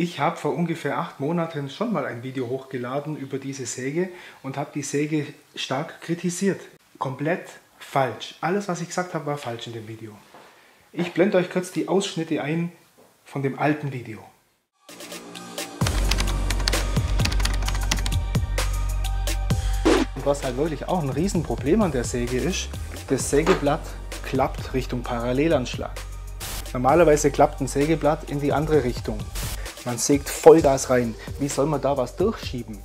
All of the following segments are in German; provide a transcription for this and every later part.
Ich habe vor ungefähr acht Monaten schon mal ein Video hochgeladen über diese Säge und habe die Säge stark kritisiert. Komplett falsch. Alles, was ich gesagt habe, war falsch in dem Video. Ich blende euch kurz die Ausschnitte ein von dem alten Video. Und was halt wirklich auch ein Riesenproblem an der Säge ist, das Sägeblatt klappt Richtung Parallelanschlag. Normalerweise klappt ein Sägeblatt in die andere Richtung. Man sägt Vollgas rein. Wie soll man da was durchschieben?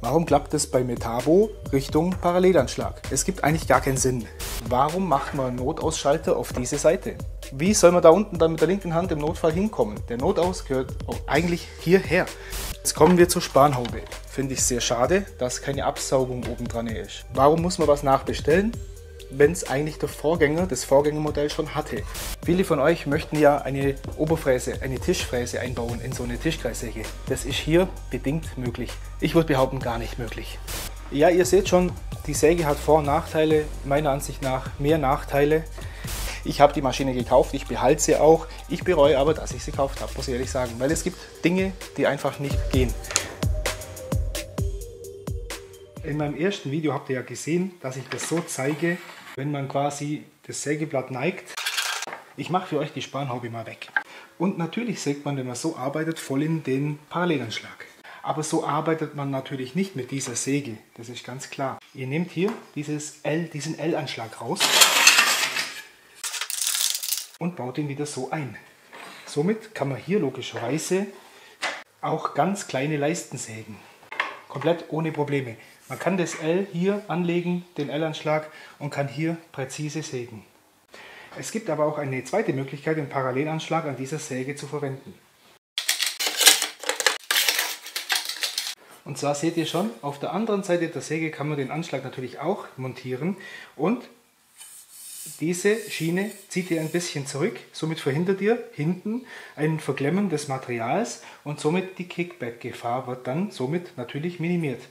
Warum klappt es bei Metabo Richtung Parallelanschlag? Es gibt eigentlich gar keinen Sinn. Warum macht man Notausschalter auf diese Seite? Wie soll man da unten dann mit der linken Hand im Notfall hinkommen? Der Notaus gehört eigentlich hierher. Jetzt kommen wir zur Spanhaube. Finde ich sehr schade, dass keine Absaugung oben dran ist. Warum muss man was nachbestellen? Wenn es eigentlich der Vorgänger, das Vorgängermodell schon hatte. Viele von euch möchten ja eine Oberfräse, eine Tischfräse einbauen in so eine Tischkreissäge. Das ist hier bedingt möglich. Ich würde behaupten, gar nicht möglich. Ja, ihr seht schon, die Säge hat Vor- und Nachteile, meiner Ansicht nach mehr Nachteile. Ich habe die Maschine gekauft, ich behalte sie auch. Ich bereue aber, dass ich sie gekauft habe, muss ich ehrlich sagen. Weil es gibt Dinge, die einfach nicht gehen. In meinem ersten Video habt ihr ja gesehen, dass ich das so zeige, wenn man quasi das Sägeblatt neigt. Ich mache für euch die Spanhaube mal weg. Und natürlich sägt man, wenn man so arbeitet, voll in den Parallelanschlag. Aber so arbeitet man natürlich nicht mit dieser Säge, das ist ganz klar. Ihr nehmt hier dieses L, diesen L-Anschlag raus und baut ihn wieder so ein. Somit kann man hier logischerweise auch ganz kleine Leisten sägen. Komplett ohne Probleme. Man kann das L hier anlegen, den L-Anschlag, und kann hier präzise sägen. Es gibt aber auch eine zweite Möglichkeit, den Parallelanschlag an dieser Säge zu verwenden. Und zwar seht ihr schon, auf der anderen Seite der Säge kann man den Anschlag natürlich auch montieren und diese Schiene zieht ihr ein bisschen zurück, somit verhindert ihr hinten ein Verklemmen des Materials und somit die Kickback-Gefahr wird dann somit natürlich minimiert.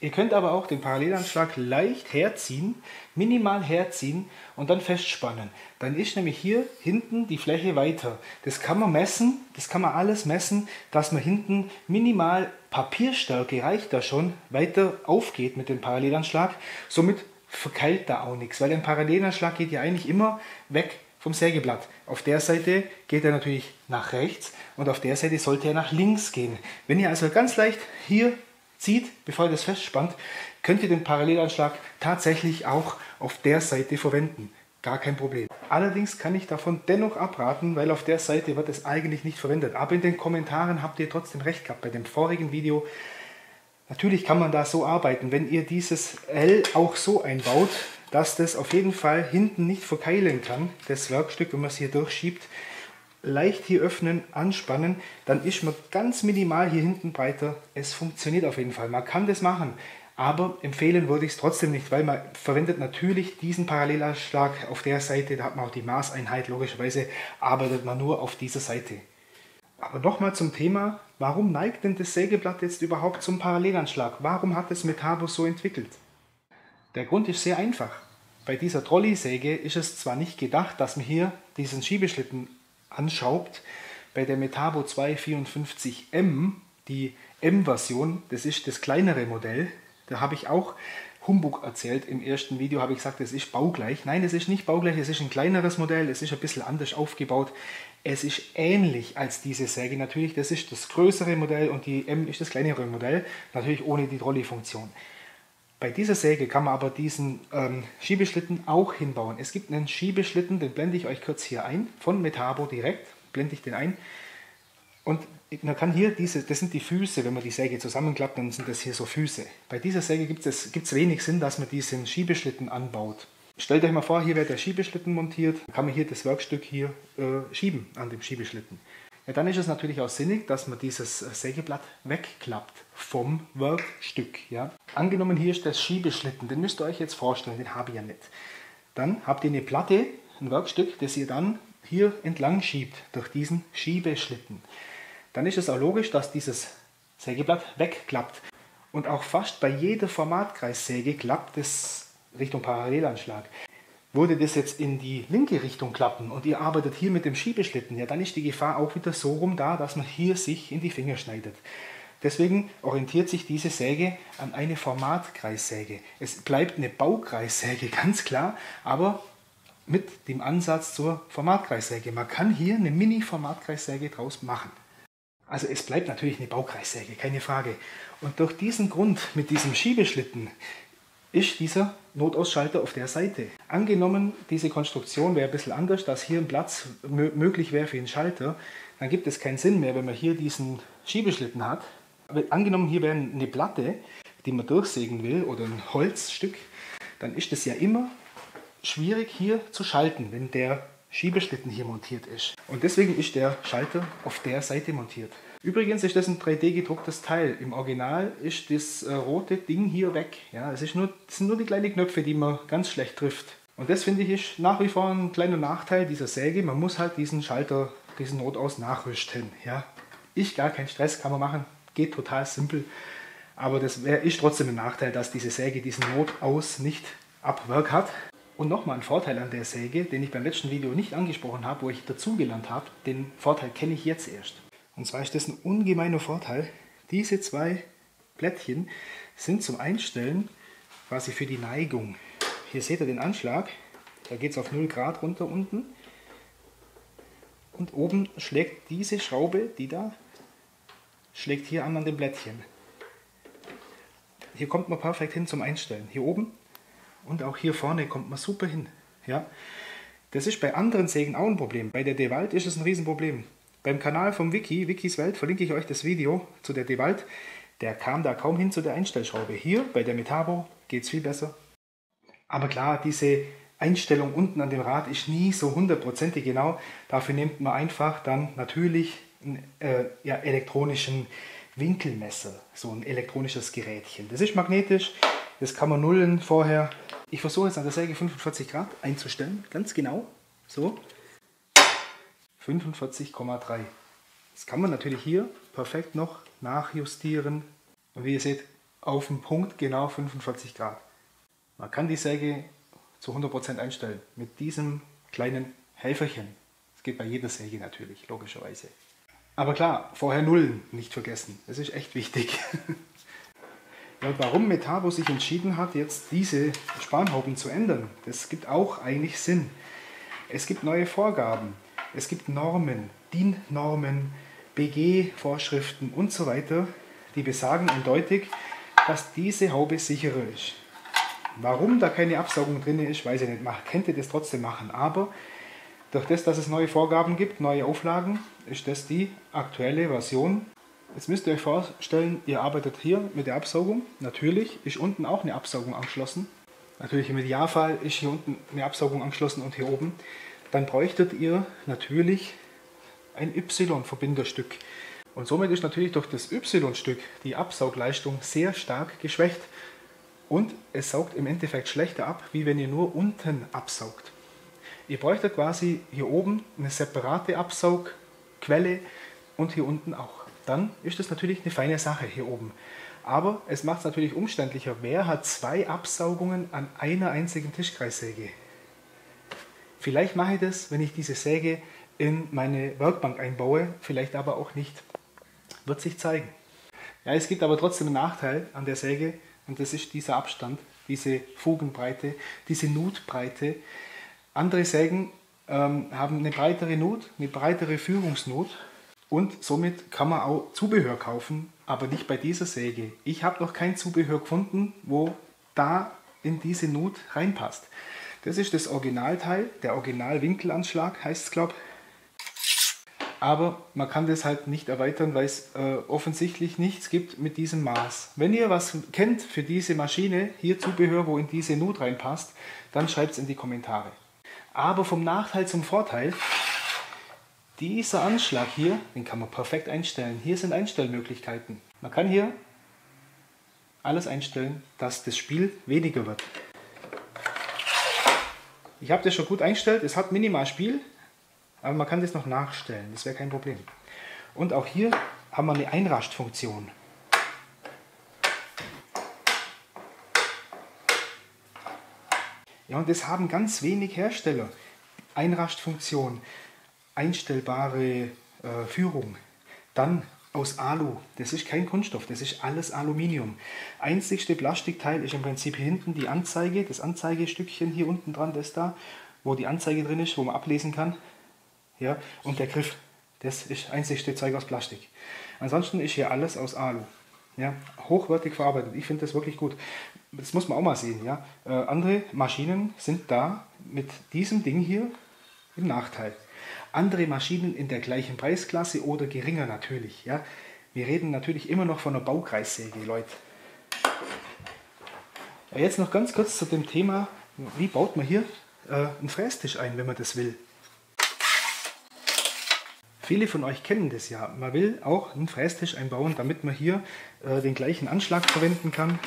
Ihr könnt aber auch den Parallelanschlag leicht herziehen, minimal herziehen und dann festspannen. Dann ist nämlich hier hinten die Fläche weiter. Das kann man messen, das kann man alles messen, dass man hinten minimal Papierstärke reicht da schon, weiter aufgeht mit dem Parallelanschlag. Somit verkeilt da auch nichts, weil ein Parallelanschlag geht ja eigentlich immer weg vom Sägeblatt. Auf der Seite geht er natürlich nach rechts und auf der Seite sollte er nach links gehen. Wenn ihr also ganz leicht hier zieht, bevor ihr das festspannt, könnt ihr den Parallelanschlag tatsächlich auch auf der Seite verwenden. Gar kein Problem. Allerdings kann ich davon dennoch abraten, weil auf der Seite wird es eigentlich nicht verwendet. Aber in den Kommentaren habt ihr trotzdem recht gehabt. Bei dem vorigen Video, natürlich kann man da so arbeiten. Wenn ihr dieses L auch so einbaut, dass das auf jeden Fall hinten nicht verkeilen kann, das Werkstück, wenn man es hier durchschiebt, leicht hier öffnen, anspannen, dann ist man ganz minimal hier hinten breiter. Es funktioniert auf jeden Fall. Man kann das machen, aber empfehlen würde ich es trotzdem nicht, weil man verwendet natürlich diesen Parallelanschlag auf der Seite, da hat man auch die Maßeinheit, logischerweise arbeitet man nur auf dieser Seite. Aber nochmal zum Thema, warum neigt denn das Sägeblatt jetzt überhaupt zum Parallelanschlag? Warum hat es Metabo so entwickelt? Der Grund ist sehr einfach. Bei dieser Trolley-Säge ist es zwar nicht gedacht, dass man hier diesen Schiebeschlitten anschaubt, bei der Metabo 254M, die M-Version, das ist das kleinere Modell, da habe ich auch Humbug erzählt. Im ersten Video habe ich gesagt, es ist baugleich. Nein, es ist nicht baugleich, es ist ein kleineres Modell, es ist ein bisschen anders aufgebaut. Es ist ähnlich als diese Säge natürlich, das ist das größere Modell und die M ist das kleinere Modell, natürlich ohne die Trolley-Funktion. Bei dieser Säge kann man aber diesen ähm, Schiebeschlitten auch hinbauen. Es gibt einen Schiebeschlitten, den blende ich euch kurz hier ein, von Metabo direkt, blende ich den ein. Und man kann hier diese, das sind die Füße, wenn man die Säge zusammenklappt, dann sind das hier so Füße. Bei dieser Säge gibt es gibt's wenig Sinn, dass man diesen Schiebeschlitten anbaut. Stellt euch mal vor, hier wird der Schiebeschlitten montiert, kann man hier das Werkstück hier äh, schieben an dem Schiebeschlitten. Ja, dann ist es natürlich auch sinnig, dass man dieses Sägeblatt wegklappt vom Werkstück. Ja. Angenommen, hier ist das Schiebeschlitten, den müsst ihr euch jetzt vorstellen, den habe ich ja nicht. Dann habt ihr eine Platte, ein Werkstück, das ihr dann hier entlang schiebt durch diesen Schiebeschlitten. Dann ist es auch logisch, dass dieses Sägeblatt wegklappt. Und auch fast bei jeder Formatkreissäge klappt es Richtung Parallelanschlag. Würde das jetzt in die linke Richtung klappen und ihr arbeitet hier mit dem Schiebeschlitten, ja, dann ist die Gefahr auch wieder so rum da, dass man hier sich in die Finger schneidet. Deswegen orientiert sich diese Säge an eine Formatkreissäge. Es bleibt eine Baukreissäge, ganz klar, aber mit dem Ansatz zur Formatkreissäge. Man kann hier eine Mini-Formatkreissäge draus machen. Also es bleibt natürlich eine Baukreissäge, keine Frage. Und durch diesen Grund mit diesem Schiebeschlitten ist dieser Notausschalter auf der Seite. Angenommen, diese Konstruktion wäre ein bisschen anders, dass hier ein Platz möglich wäre für einen Schalter, dann gibt es keinen Sinn mehr, wenn man hier diesen Schiebeschlitten hat. Aber angenommen, hier wäre eine Platte, die man durchsägen will oder ein Holzstück, dann ist es ja immer schwierig hier zu schalten, wenn der Schiebeschlitten hier montiert ist. Und deswegen ist der Schalter auf der Seite montiert. Übrigens ist das ein 3D gedrucktes Teil. Im Original ist das äh, rote Ding hier weg. Ja, es ist nur, das sind nur die kleinen Knöpfe, die man ganz schlecht trifft. Und das finde ich ist nach wie vor ein kleiner Nachteil dieser Säge. Man muss halt diesen Schalter, diesen Notaus nachrüsten. Ja. Ich gar keinen Stress, kann man machen. Geht total simpel. Aber das wär, ist trotzdem ein Nachteil, dass diese Säge diesen Notaus nicht ab Werk hat. Und nochmal ein Vorteil an der Säge, den ich beim letzten Video nicht angesprochen habe, wo ich dazugelernt habe, den Vorteil kenne ich jetzt erst. Und zwar ist das ein ungemeiner Vorteil. Diese zwei Plättchen sind zum Einstellen quasi für die Neigung. Hier seht ihr den Anschlag, da geht es auf 0 Grad runter unten. Und oben schlägt diese Schraube, die da, schlägt hier an an dem Blättchen. Hier kommt man perfekt hin zum Einstellen. Hier oben und auch hier vorne kommt man super hin. Ja? Das ist bei anderen Sägen auch ein Problem. Bei der Dewalt ist es ein Riesenproblem. Beim Kanal vom Wiki, Wikis Welt, verlinke ich euch das Video zu der Dewalt. Der kam da kaum hin zu der Einstellschraube. Hier bei der Metabo geht es viel besser. Aber klar, diese Einstellung unten an dem Rad ist nie so hundertprozentig genau. Dafür nimmt man einfach dann natürlich einen äh, ja, elektronischen Winkelmesser, so ein elektronisches Gerätchen. Das ist magnetisch, das kann man nullen vorher. Ich versuche jetzt an der Säge 45 Grad einzustellen, ganz genau. So. 45,3. Das kann man natürlich hier perfekt noch nachjustieren. Und wie ihr seht, auf den Punkt genau 45 Grad. Man kann die Säge zu 100% einstellen mit diesem kleinen Helferchen. Das geht bei jeder Säge natürlich, logischerweise. Aber klar, vorher Nullen nicht vergessen. Das ist echt wichtig. Ja, warum Metabo sich entschieden hat, jetzt diese Spanhauben zu ändern, das gibt auch eigentlich Sinn. Es gibt neue Vorgaben, es gibt Normen, DIN-Normen, BG-Vorschriften und so weiter, die besagen eindeutig, dass diese Haube sicherer ist. Warum da keine Absaugung drin ist, weiß ich nicht. Man könnte das trotzdem machen, aber durch das, dass es neue Vorgaben gibt, neue Auflagen, ist das die aktuelle Version Jetzt müsst ihr euch vorstellen, ihr arbeitet hier mit der Absaugung. Natürlich ist unten auch eine Absaugung angeschlossen. Natürlich im Idealfall ist hier unten eine Absaugung angeschlossen und hier oben. Dann bräuchtet ihr natürlich ein Y-Verbinderstück. Und somit ist natürlich durch das Y-Stück die Absaugleistung sehr stark geschwächt. Und es saugt im Endeffekt schlechter ab, wie wenn ihr nur unten absaugt. Ihr bräuchtet quasi hier oben eine separate Absaugquelle und hier unten auch dann ist das natürlich eine feine Sache hier oben. Aber es macht es natürlich umständlicher. Wer hat zwei Absaugungen an einer einzigen Tischkreissäge? Vielleicht mache ich das, wenn ich diese Säge in meine Werkbank einbaue, vielleicht aber auch nicht. Wird sich zeigen. Ja, es gibt aber trotzdem einen Nachteil an der Säge und das ist dieser Abstand, diese Fugenbreite, diese Nutbreite. Andere Sägen ähm, haben eine breitere Nut, eine breitere Führungsnut und somit kann man auch Zubehör kaufen, aber nicht bei dieser Säge. Ich habe noch kein Zubehör gefunden, wo da in diese Nut reinpasst. Das ist das Originalteil, der Originalwinkelanschlag heißt es, glaube aber man kann das halt nicht erweitern, weil es äh, offensichtlich nichts gibt mit diesem Maß. Wenn ihr was kennt für diese Maschine, hier Zubehör, wo in diese Nut reinpasst, dann schreibt es in die Kommentare. Aber vom Nachteil zum Vorteil, dieser Anschlag hier, den kann man perfekt einstellen. Hier sind Einstellmöglichkeiten. Man kann hier alles einstellen, dass das Spiel weniger wird. Ich habe das schon gut eingestellt. Es hat minimal Spiel, aber man kann das noch nachstellen. Das wäre kein Problem. Und auch hier haben wir eine Einrastfunktion. Ja, und das haben ganz wenig Hersteller. Einrastfunktion, einstellbare äh, Führung, dann aus Alu. Das ist kein Kunststoff, das ist alles Aluminium. Einzigste Plastikteil ist im Prinzip hinten die Anzeige, das Anzeigestückchen hier unten dran, das da, wo die Anzeige drin ist, wo man ablesen kann. Ja, und der Griff, das ist einzigste Zeug aus Plastik. Ansonsten ist hier alles aus Alu. Ja, hochwertig verarbeitet. Ich finde das wirklich gut. Das muss man auch mal sehen. Ja. Äh, andere Maschinen sind da mit diesem Ding hier im Nachteil. Andere Maschinen in der gleichen Preisklasse oder geringer natürlich. Ja. Wir reden natürlich immer noch von einer Baukreissäge, Leute. Ja, jetzt noch ganz kurz zu dem Thema, wie baut man hier äh, einen Frästisch ein, wenn man das will. Viele von euch kennen das ja. Man will auch einen Frästisch einbauen, damit man hier äh, den gleichen Anschlag verwenden kann.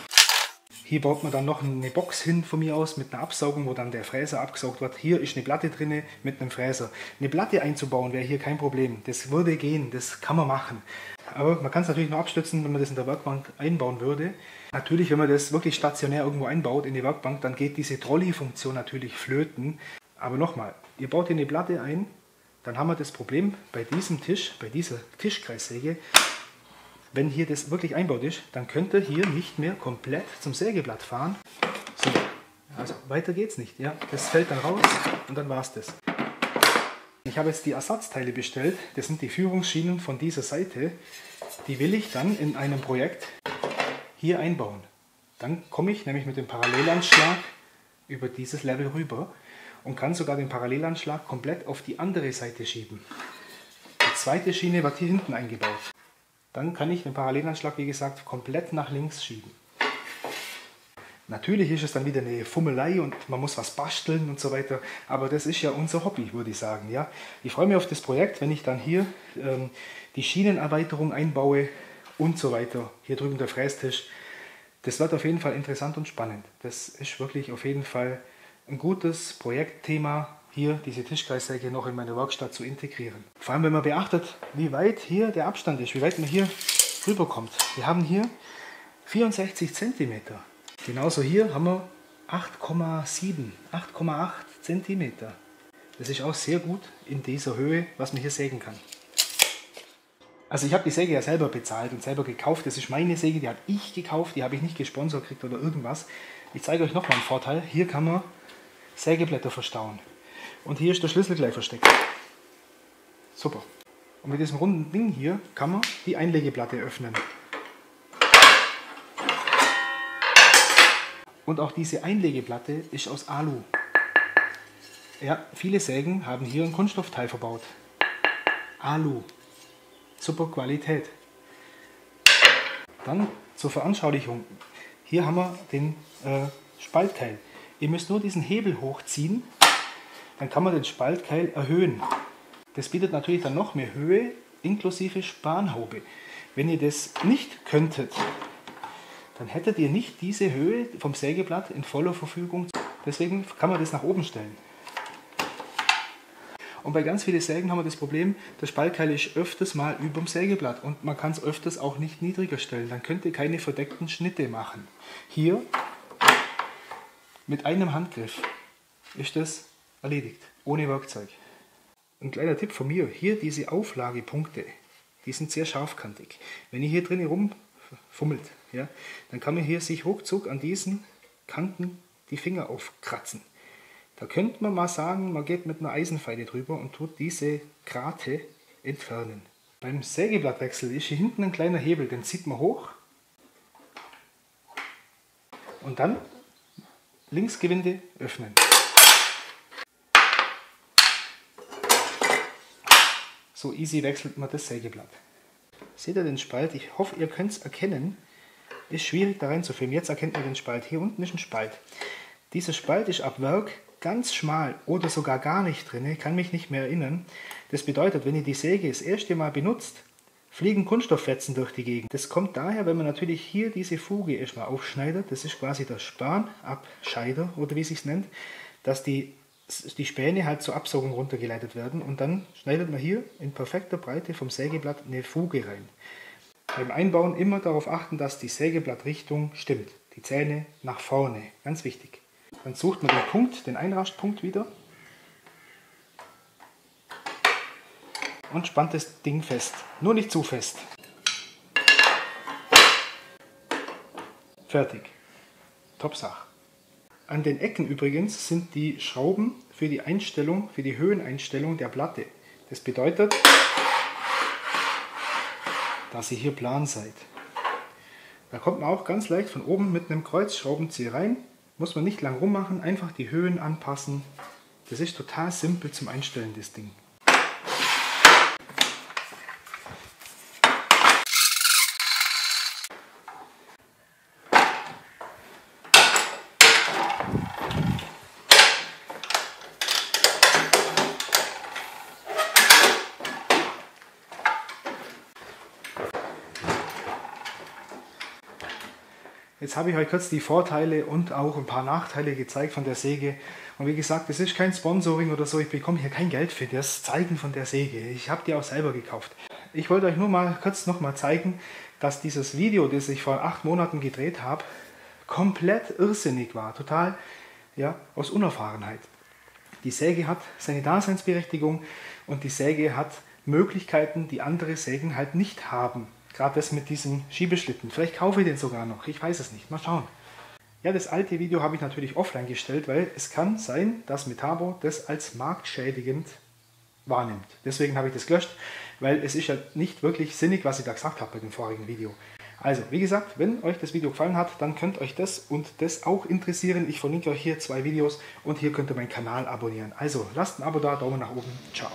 Hier baut man dann noch eine Box hin von mir aus mit einer Absaugung, wo dann der Fräser abgesaugt wird. Hier ist eine Platte drin mit einem Fräser. Eine Platte einzubauen wäre hier kein Problem. Das würde gehen, das kann man machen. Aber man kann es natürlich nur abstützen, wenn man das in der Werkbank einbauen würde. Natürlich, wenn man das wirklich stationär irgendwo einbaut in die Werkbank, dann geht diese Trolley-Funktion natürlich flöten. Aber nochmal, ihr baut hier eine Platte ein, dann haben wir das Problem bei diesem Tisch, bei dieser Tischkreissäge, wenn hier das wirklich einbaut ist, dann könnt ihr hier nicht mehr komplett zum Sägeblatt fahren. So, also weiter geht's nicht. Ja, das fällt dann raus und dann war es das. Ich habe jetzt die Ersatzteile bestellt. Das sind die Führungsschienen von dieser Seite. Die will ich dann in einem Projekt hier einbauen. Dann komme ich nämlich mit dem Parallelanschlag über dieses Level rüber und kann sogar den Parallelanschlag komplett auf die andere Seite schieben. Die zweite Schiene wird hier hinten eingebaut. Dann kann ich den Parallelanschlag, wie gesagt, komplett nach links schieben. Natürlich ist es dann wieder eine Fummelei und man muss was basteln und so weiter, aber das ist ja unser Hobby, würde ich sagen. Ja? Ich freue mich auf das Projekt, wenn ich dann hier ähm, die Schienenerweiterung einbaue und so weiter. Hier drüben der Frästisch. Das wird auf jeden Fall interessant und spannend. Das ist wirklich auf jeden Fall ein gutes Projektthema, hier diese Tischkreissäge noch in meine Werkstatt zu integrieren. Vor allem, wenn man beachtet, wie weit hier der Abstand ist, wie weit man hier rüberkommt. Wir haben hier 64 cm. Genauso hier haben wir 8,7, 8,8 cm. Das ist auch sehr gut in dieser Höhe, was man hier sägen kann. Also ich habe die Säge ja selber bezahlt und selber gekauft. Das ist meine Säge, die habe ich gekauft, die habe ich nicht gesponsert gekriegt oder irgendwas. Ich zeige euch noch mal einen Vorteil. Hier kann man Sägeblätter verstauen. Und hier ist der Schlüssel gleich versteckt. Super. Und mit diesem runden Ding hier kann man die Einlegeplatte öffnen. Und auch diese Einlegeplatte ist aus Alu. Ja, viele Sägen haben hier ein Kunststoffteil verbaut. Alu. Super Qualität. Dann zur Veranschaulichung. Hier haben wir den äh, Spaltteil. Ihr müsst nur diesen Hebel hochziehen dann kann man den Spaltkeil erhöhen. Das bietet natürlich dann noch mehr Höhe inklusive Spanhaube. Wenn ihr das nicht könntet, dann hättet ihr nicht diese Höhe vom Sägeblatt in voller Verfügung. Deswegen kann man das nach oben stellen. Und bei ganz vielen Sägen haben wir das Problem, der Spaltkeil ist öfters mal über dem Sägeblatt und man kann es öfters auch nicht niedriger stellen. Dann könnt ihr keine verdeckten Schnitte machen. Hier mit einem Handgriff ist das erledigt, ohne Werkzeug. Ein kleiner Tipp von mir, hier diese Auflagepunkte, die sind sehr scharfkantig. Wenn ihr hier drin rumfummelt, ja, dann kann man hier sich ruckzuck an diesen Kanten die Finger aufkratzen. Da könnte man mal sagen, man geht mit einer Eisenfeile drüber und tut diese Grate entfernen. Beim Sägeblattwechsel ist hier hinten ein kleiner Hebel, den zieht man hoch und dann Linksgewinde öffnen. So easy wechselt man das Sägeblatt. Seht ihr den Spalt? Ich hoffe, ihr könnt es erkennen. Ist schwierig da reinzufilmen. Jetzt erkennt ihr den Spalt. Hier unten ist ein Spalt. Dieser Spalt ist ab Werk ganz schmal oder sogar gar nicht drin. Ich kann mich nicht mehr erinnern. Das bedeutet, wenn ihr die Säge das erste Mal benutzt, fliegen Kunststofffetzen durch die Gegend. Das kommt daher, wenn man natürlich hier diese Fuge erstmal aufschneidet. Das ist quasi der Spanabscheider oder wie sich nennt, dass die die Späne halt zur Absaugung runtergeleitet werden und dann schneidet man hier in perfekter Breite vom Sägeblatt eine Fuge rein. Beim Einbauen immer darauf achten, dass die Sägeblattrichtung stimmt. Die Zähne nach vorne, ganz wichtig. Dann sucht man den Punkt, den Einraschpunkt wieder und spannt das Ding fest. Nur nicht zu fest. Fertig. Top-Sach. An den Ecken übrigens sind die Schrauben für die Einstellung, für die Höheneinstellung der Platte. Das bedeutet, dass ihr hier plan seid. Da kommt man auch ganz leicht von oben mit einem Kreuzschraubenzieher rein. Muss man nicht lang rummachen, einfach die Höhen anpassen. Das ist total simpel zum Einstellen, das Ding. Jetzt habe ich euch kurz die Vorteile und auch ein paar Nachteile gezeigt von der Säge. Und wie gesagt, es ist kein Sponsoring oder so, ich bekomme hier kein Geld für das Zeigen von der Säge. Ich habe die auch selber gekauft. Ich wollte euch nur mal kurz noch mal zeigen, dass dieses Video, das ich vor acht Monaten gedreht habe, komplett irrsinnig war. Total ja, aus Unerfahrenheit. Die Säge hat seine Daseinsberechtigung und die Säge hat Möglichkeiten, die andere Sägen halt nicht haben. Gerade das mit diesem Schiebeschlitten. Vielleicht kaufe ich den sogar noch. Ich weiß es nicht. Mal schauen. Ja, das alte Video habe ich natürlich offline gestellt, weil es kann sein, dass Metabo das als marktschädigend wahrnimmt. Deswegen habe ich das gelöscht, weil es ist ja nicht wirklich sinnig, was ich da gesagt habe bei dem vorigen Video. Also, wie gesagt, wenn euch das Video gefallen hat, dann könnt euch das und das auch interessieren. Ich verlinke euch hier zwei Videos und hier könnt ihr meinen Kanal abonnieren. Also, lasst ein Abo da, Daumen nach oben. Ciao.